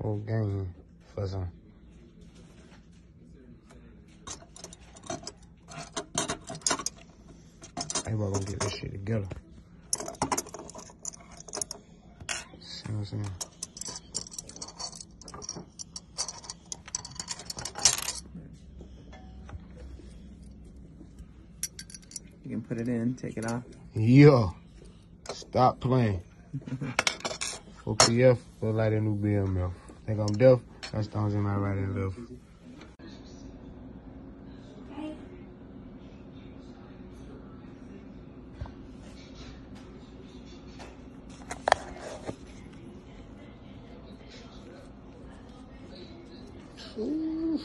for some. Everybody gonna get this shit together. See what I'm saying? You can put it in, take it off. Yeah. Stop playing. 4PF, look like a new BMF. Think I'm deaf? That's thongs in my right and left. Ooh.